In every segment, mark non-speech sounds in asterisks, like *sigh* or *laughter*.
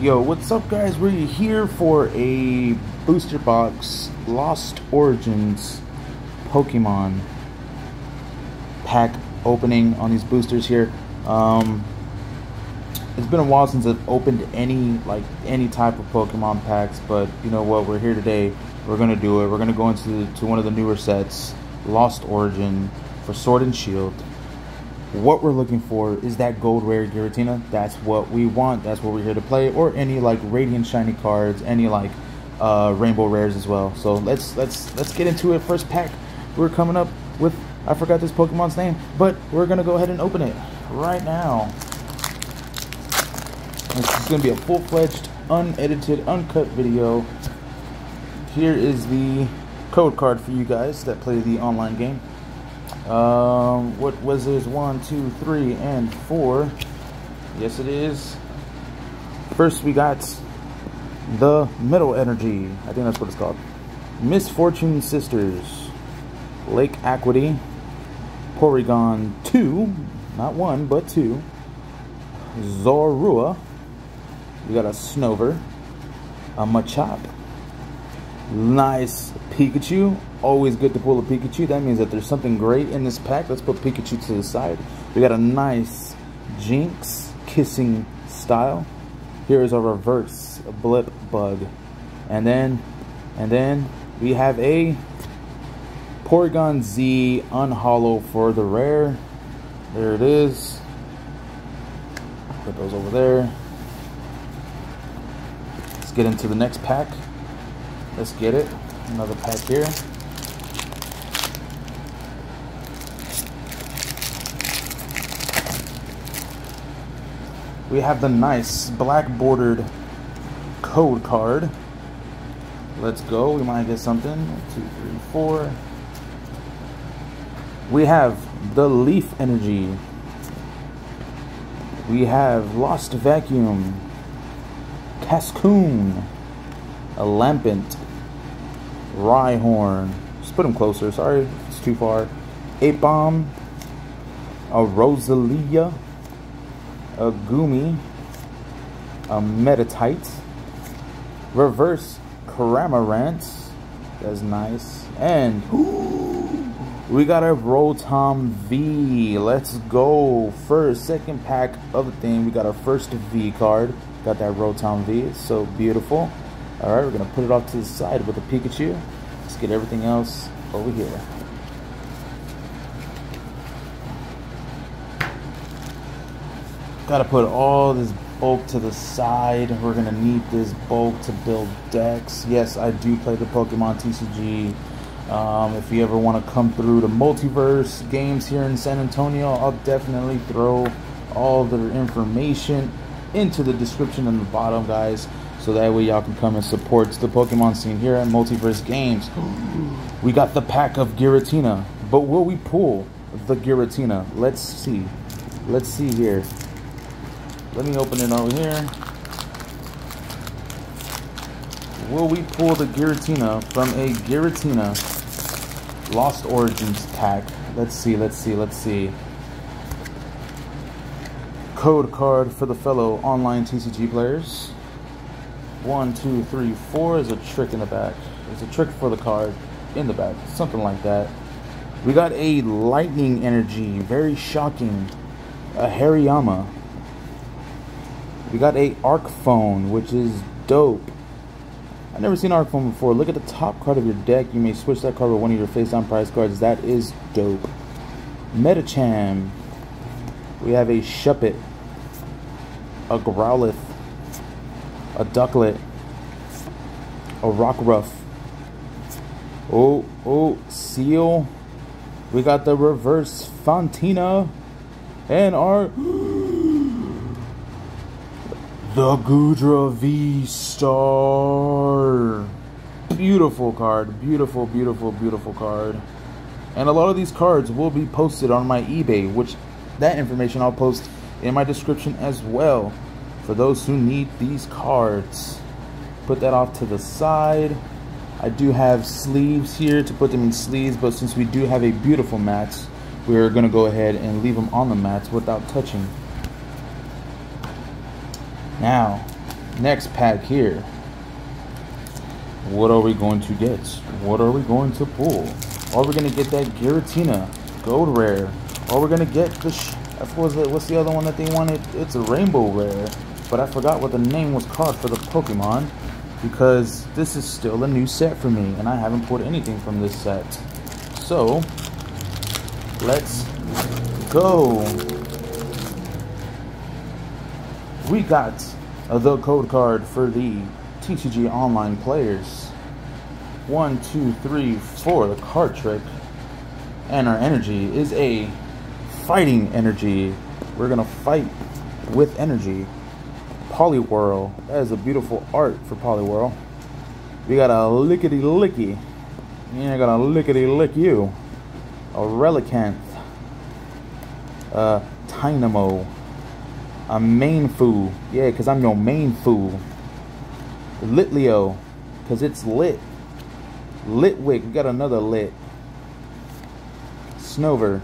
Yo, what's up guys? We're here for a booster box Lost Origins Pokemon pack opening on these boosters here. Um, it's been a while since I've opened any like any type of Pokemon packs, but you know what? We're here today. We're gonna do it. We're gonna go into to one of the newer sets, Lost Origin for Sword and Shield. What we're looking for is that gold rare Giratina. That's what we want. That's what we're here to play. Or any like radiant shiny cards, any like uh, rainbow rares as well. So let's let's let's get into it. First pack. We're coming up with I forgot this Pokemon's name, but we're gonna go ahead and open it right now. This is gonna be a full-fledged, unedited, uncut video. Here is the code card for you guys that play the online game. Um, what was this? One, two, three, and four. Yes, it is. First, we got the Metal Energy. I think that's what it's called. Misfortune Sisters. Lake Acuity. Porygon 2. Not one, but two. Zorua. We got a Snover. A Machop. Nice Pikachu. Always good to pull a Pikachu. That means that there's something great in this pack. Let's put Pikachu to the side. We got a nice Jynx kissing style. Here is a reverse blip bug. And then, and then we have a Porygon Z unhollow for the rare. There it is. Put those over there. Let's get into the next pack. Let's get it. Another pack here. We have the nice black bordered code card. Let's go. We might get something. One, two, three, four. We have the Leaf Energy. We have Lost Vacuum. Cascoon. A Lampent. Rhyhorn. Just put him closer. Sorry, it's too far. Aipom. A Roselia. A Goomy. A Meditite. Reverse Cramorant. That's nice. And we got a Rotom V. Let's go. First, second pack of the thing. We got our first V card. Got that Rotom V. It's so beautiful. Alright, we're going to put it off to the side with a Pikachu. Let's get everything else over here. Got to put all this bulk to the side. We're to need this bulk to build decks. Yes, I do play the Pokemon TCG. Um, if you ever want to come through the multiverse games here in San Antonio, I'll definitely throw all the information into the description in the bottom, guys. So that way y'all can come and support the Pokemon scene here at Multiverse Games. We got the pack of Giratina. But will we pull the Giratina? Let's see. Let's see here. Let me open it over here. Will we pull the Giratina from a Giratina Lost Origins pack? Let's see, let's see, let's see. Code card for the fellow online TCG players. One, two, three, four is a trick in the back. There's a trick for the card in the back. Something like that. We got a lightning energy. Very shocking. A Hariyama. We got a Arc Phone, which is dope. I've never seen Arc Phone before. Look at the top card of your deck. You may switch that card with one of your face down prize cards. That is dope. Medicham. We have a Shuppet. A Growlithe a ducklett, a rockruff. Oh, oh, seal. We got the reverse Fantina and our the Goodra V Star. Beautiful card, beautiful, beautiful, beautiful card. And a lot of these cards will be posted on my eBay, which that information I'll post in my description as well for those who need these cards. Put that off to the side. I do have sleeves here to put them in sleeves, but since we do have a beautiful mats, we're going to go ahead and leave them on the mats without touching. Now, Next pack here. What are we going to get? What are we going to pull? Are we going to get that Giratina Gold Rare? Are we going to get the... The, what's the other one that they wanted? It's a Rainbow Rare. But I forgot what the name was called for the Pokemon. Because this is still a new set for me. And I haven't pulled anything from this set. So, let's go. We got the code card for the TCG Online players. One, two, three, four. The card trick. And our energy is a fighting energy. We're going to fight with energy. Poliwhirl. That is a beautiful art for Poliwhirl. We got a lickety licky. Yeah, I got a lickety lick you. A Relicanth. Uh, a Tynamo. A Mienfoo. Yeah, because I'm your main foo. Litleo. Because it's lit. Litwick. We got another lit. Snover.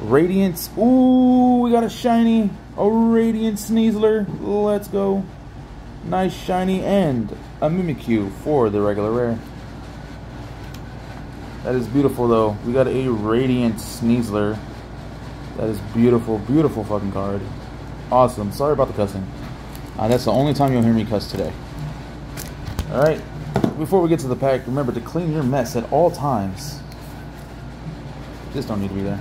Radiance. Ooh, we got a shiny. A Radiant Sneasler. Let's go. Nice shiny and a Mimikyu for the regular rare. That is beautiful though. We got a Radiant Sneasler. That is beautiful, beautiful fucking card. Awesome. Sorry about the cussing. Uh, that's the only time you'll hear me cuss today. Alright. Before we get to the pack, remember to clean your mess at all times. This don't need to be there.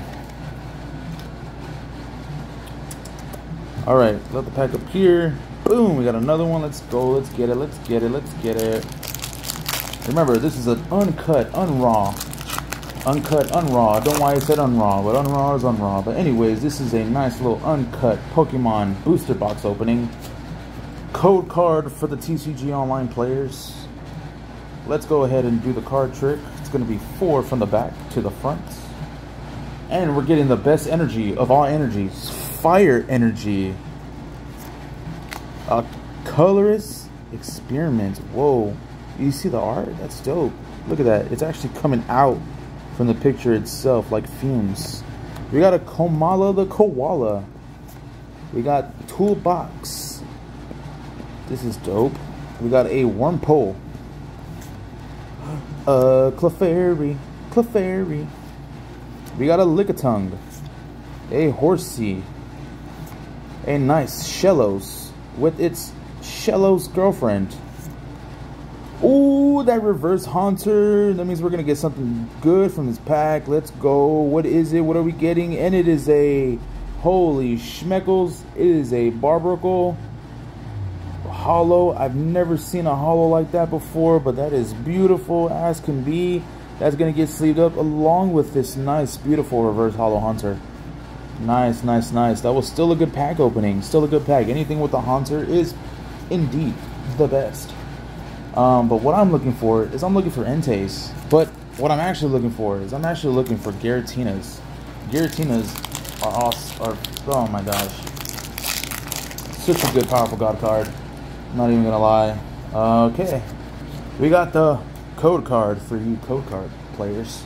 Alright, let the pack up here. Boom, we got another one. Let's go. Let's get it. Let's get it. Let's get it. Remember, this is an uncut, unraw. Uncut, unraw. Don't know why I said unraw, but unraw is unraw. But anyways, this is a nice little uncut Pokemon booster box opening. Code card for the TCG Online players. Let's go ahead and do the card trick. It's going to be four from the back to the front. And we're getting the best energy of all energies fire energy. A Colress's experiment. Whoa. You see the art? That's dope. Look at that. It's actually coming out from the picture itself like fumes. We got a Komala the Koala. We got Toolbox. This is dope. We got a Wurmple. Uh, *gasps* Clefairy. Clefairy. We got a Lickitung. A Horsea a nice Shellos with its Shellos girlfriend. Ooh, that reverse haunter. That means we're going to get something good from this pack. Let's go. What is it? What are we getting? And it is a, holy schmeckles, it is a Barbaracle hollow. I've never seen a hollow like that before, but that is beautiful as can be. That's going to get sleeved up along with this nice, beautiful reverse hollow haunter. Nice, nice, nice. That was still a good pack opening. Still a good pack. Anything with the Haunter is indeed the best. Um, but what I'm looking for is I'm looking for Entei's. But what I'm actually looking for is I'm actually looking for Giratinas. Giratinas are awesome. Are, oh my gosh. Such a good, powerful God card. I'm not even to lie. Okay. We got the code card for you code card players.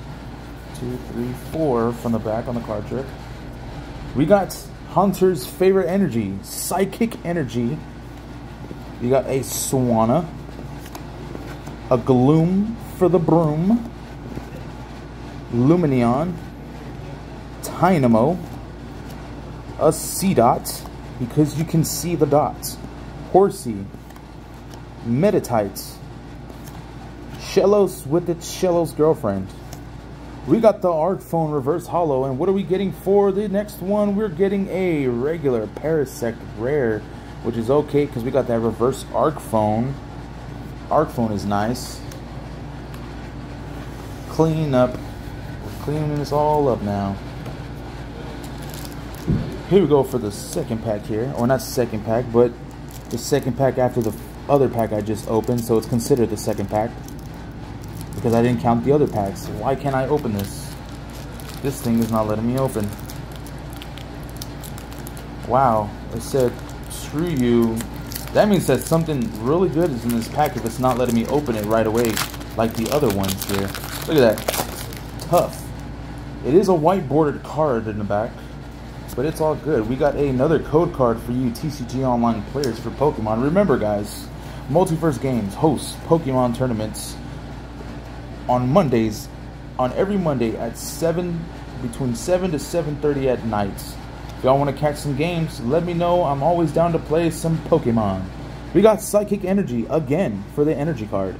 Two, three, four from the back on the card trick. We got Haunter's favorite energy, Psychic Energy. You got a Swanna, a Gloom for the Broom, Lumineon, Tynamo, a Seedot, because you can see the dots, Horsea, Meditite, Shellos with its Shellos girlfriend, we got the Arc Phone Reverse Hollow, and what are we getting for the next one? We're getting a regular Parasect Rare, which is okay because we got that Reverse Arc Phone. Arc Phone is nice. Clean up. We're cleaning this all up now. Here we go for the second pack here, or not second pack, but the second pack after the other pack I just opened, so it's considered the second pack because I didn't count the other packs. Why can't I open this? This thing is not letting me open. Wow, it said, screw you. That means that something really good is in this pack if it's not letting me open it right away like the other ones here. Look at that. Tough. It is a white bordered card in the back, but it's all good. We got another code card for you TCG Online players for Pokemon. Remember, guys, Multiverse Games hosts Pokemon tournaments on Mondays, on every Monday at 7, between 7 to 7.30 at night. If y'all want to catch some games, let me know. I'm always down to play some Pokemon. We got Psychic Energy again for the energy card.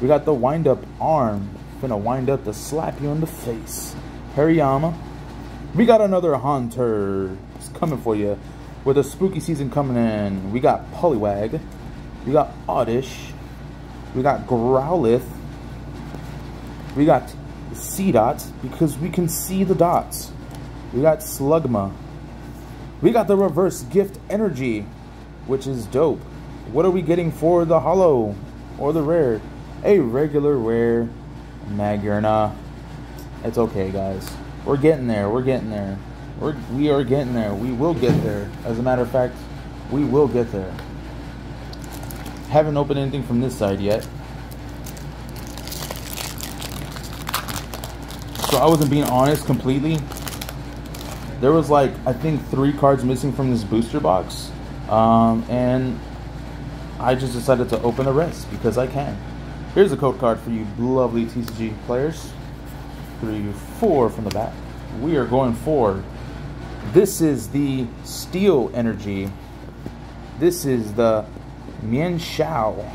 We got the wind up arm. Gonna wind up to slap you in the face. Hariyama. We got another Haunter. It's coming for you. With a spooky season coming in. We got Poliwag. We got Oddish. We got Growlithe. We got Seedot because we can see the dots. We got Slugma. We got the reverse gift energy, which is dope. What are we getting for the hollow or the rare? A regular rare Magearna. It's okay, guys. We're getting there. We're getting there. We're, we are getting there. We will get there. As a matter of fact, we will get there. Haven't opened anything from this side yet. So I wasn't being honest completely. There was like, I think three cards missing from this booster box. Um, and I just decided to open the rest because I can. Here's a code card for you lovely TCG players. Three, four from the back. We are going for. This is the Steel Energy. This is the Mienshao.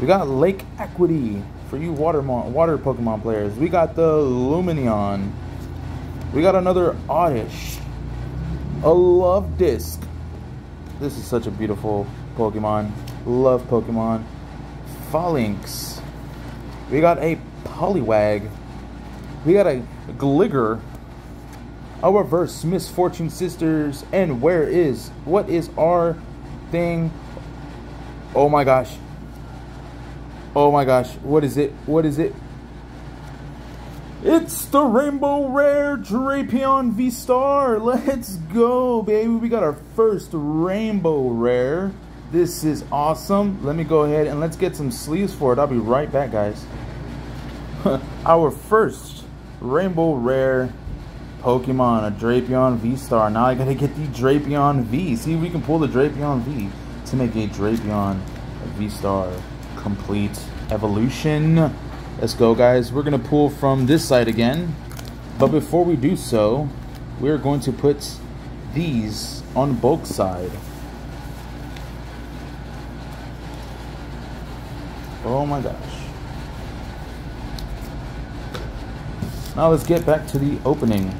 We got Lake Acuity for you water water Pokemon players. We got the Lumineon. We got another Oddish. A Luvdisc. This is such a beautiful Pokemon. Love Pokemon. Falinks. We got a Poliwag. We got a Gligar. A reverse Misfortune Sisters. And where is, what is our thing? Oh my gosh. Oh my gosh. What is it? What is it? It's the Rainbow Rare Drapion V-Star. Let's go, baby. We got our first Rainbow Rare. This is awesome. Let me go ahead and let's get some sleeves for it. I'll be right back, guys. *laughs* Our first Rainbow Rare Pokemon, a Drapion V-Star. Now I gotta get the Drapion V. See if we can pull the Drapion V to make a Drapion V-Star complete evolution. Let's go, guys. We're gonna pull from this side again. But before we do so, we're going to put these on both side. Oh my gosh. Now let's get back to the opening.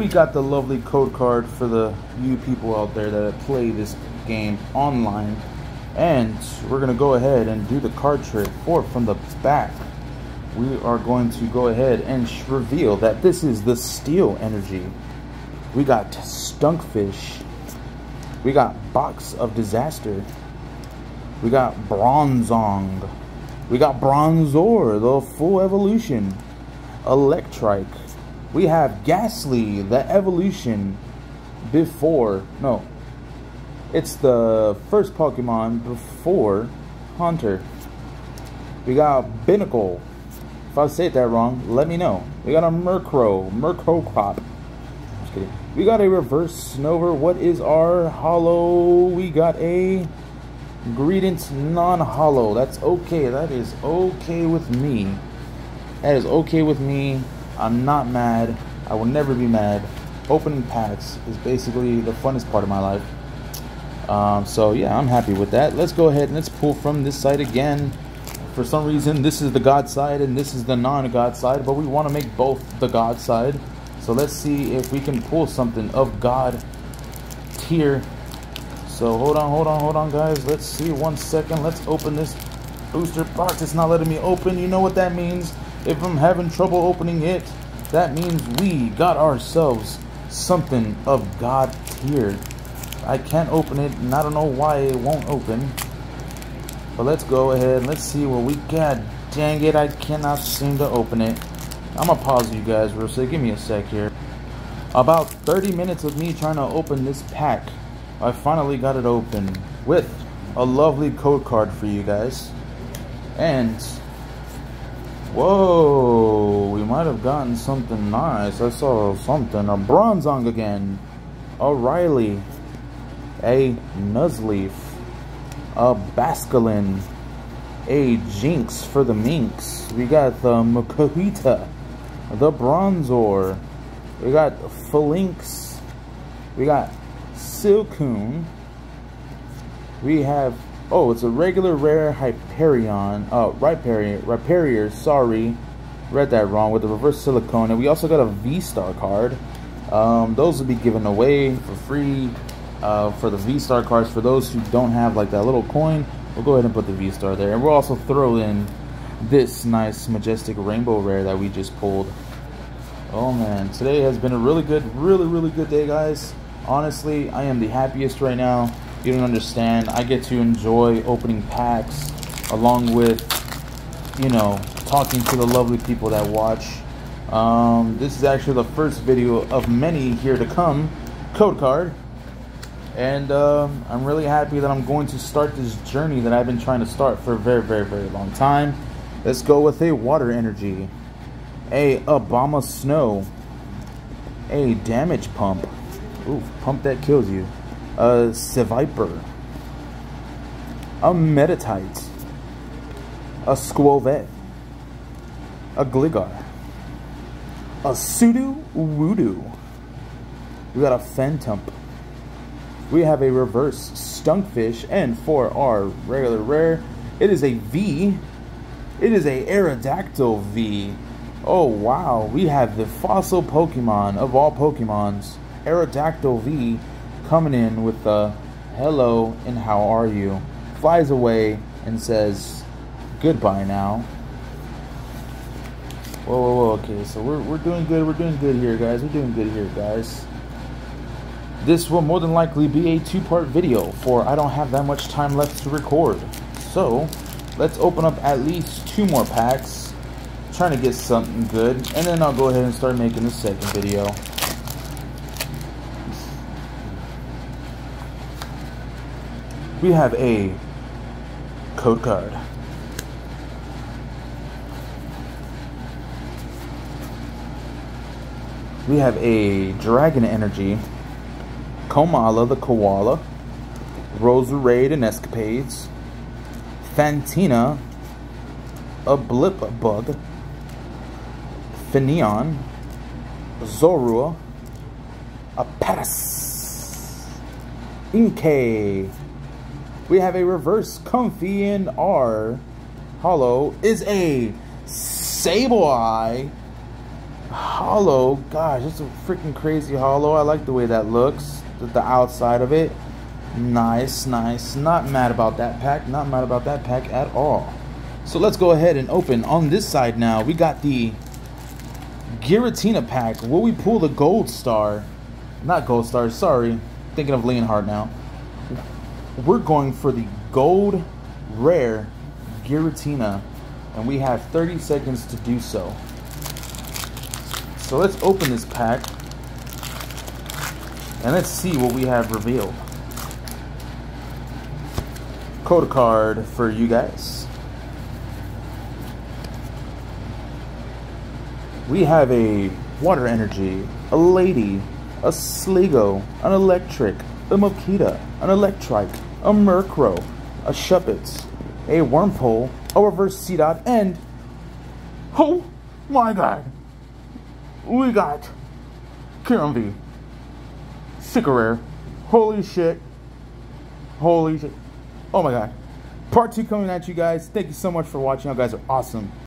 We got the lovely code card for the you people out there that play this game online. And we're going to go ahead and do the card trick for from the back we are going to go ahead and reveal that this is the steel energy. We got Stunfisk. We got Box of Disaster. We got Bronzong. We got Bronzor, the full evolution. Electrike. We have Gastly, the evolution before. No. It's the first Pokemon before Haunter. We got Binacle. If I say it that wrong, let me know. We got a Murkrow, Murkrow Just kidding. We got a reverse Snover. What is our hollow? We got a Greedent non-hollow. That's okay. That is okay with me. That is okay with me. I'm not mad. I will never be mad. Opening packs is basically the funnest part of my life. Um, so yeah, I'm happy with that. Let's go ahead and let's pull from this side again for some reason this is the God side and this is the non-God side, but we want to make both the God side. So let's see if we can pull something of God tier. So hold on, hold on, hold on, guys. Let's see. One second. Let's open this booster box. It's not letting me open. You know what that means? If I'm having trouble opening it, that means we got ourselves something of God tier. I can't open it, and I don't know why it won't open. But let's go ahead. Let's see what we got. Dang it, I cannot seem to open it. I'm to pause you guys real quick. Give me a sec here. About 30 minutes of me trying to open this pack. I finally got it open with a lovely code card for you guys. And whoa, we might have gotten something nice. I saw something. A Bronzong again. A Riley. A Nuzleaf. A Basculin. A Jynx for the Minx. We got the Makuhita. The Bronzor. We got Falinks. We got Silcoon. We have Oh, it's a regular rare Hyperion. Oh, Rhyperior, Rhyperior, sorry. Read that wrong with the reverse Silcoon. And we also got a V-Star card. Um, those will be given away for free uh, for the V-Star cards. For those who don't have like that little coin, we'll go ahead and put the V-Star there. And we'll also throw in this nice Majestic Rainbow Rare that we just pulled. Oh man, today has been a really good, really, really good day, guys. Honestly, I am the happiest right now. You don't understand. I get to enjoy opening packs along with, you know, talking to the lovely people that watch. Um, this is actually the first video of many here to come. Code card. And um, I'm really happy that I'm going to start this journey that I've been trying to start for a very, very, very long time. Let's go with a water energy. A Abomasnow, A damage pump. Ooh, pump that kills you a Seviper, a Meditite, a Skwovet, a Gligar, a Sudo Voodoo. We got a Phantump. We have a reverse Stunfisk, and for our regular rare, it is a V. It is a Aerodactyl V. Oh wow, we have the fossil Pokemon of all Pokemons, Aerodactyl V coming in with the hello and how are you, flies away and says goodbye now. Whoa, whoa, whoa, okay, so we're, we're doing good, we're doing good here, guys, we're doing good here, guys. This will more than likely be a two-part video, for I don't have that much time left to record. So, let's open up at least two more packs, trying to get something good, and then I'll go ahead and start making the second video. We have a code card. We have a Dragon Energy, Komala the Koala, Roserade and Escapades, Fantina, a Blipbug, Finneon, Zorua, a Paras, Inkay, we have a reverse Comfey in our hollow is a Sableye hollow. Gosh, it's a freaking crazy hollow. I like the way that looks. The outside of it. Nice, nice. Not mad about that pack. Not mad about that pack at all. So let's go ahead and open on this side now. We got the Giratina pack. Will we pull the gold star? Not gold star, sorry. Thinking of Leonhart now we're going for the gold rare Giratina, and we have 30 seconds to do so. So let's open this pack, and let's see what we have revealed. Code card for you guys. We have a water energy, a lady, a Sliggoo, an electric, a Mokita, an Electrike, a Murkrow, a Shuppets, a Wurmple, a Reverse Seedot, and oh my god, we got Kyurem V, super rare. Holy shit. Holy shit. Oh my god. Part two coming at you guys. Thank you so much for watching. You guys are awesome.